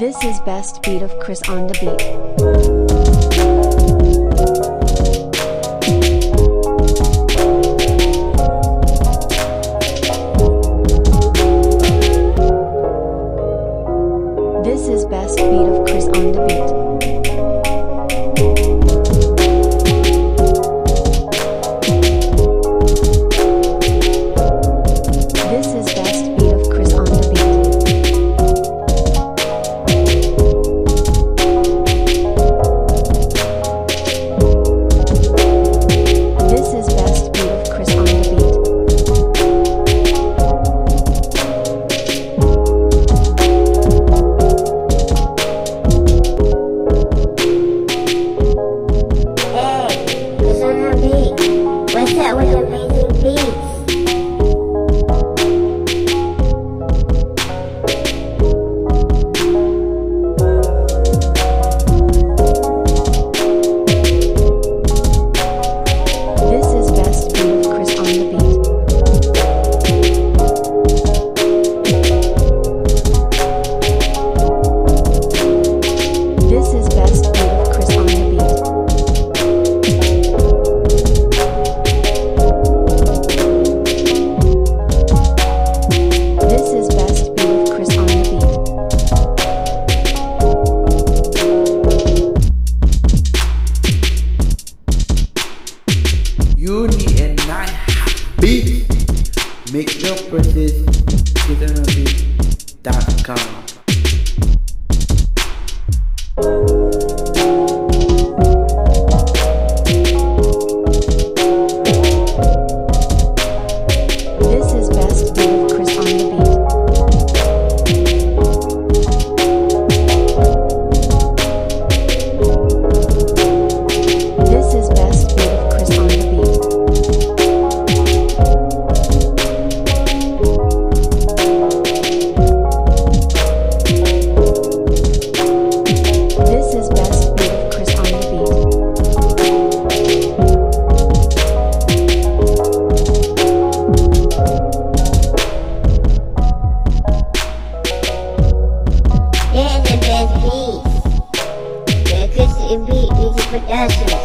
This is best beat of Chris on the beat. This is best beat of Chris on the beat. that way. uni and not beat. Make your purchase to energy.com. flabbergasted.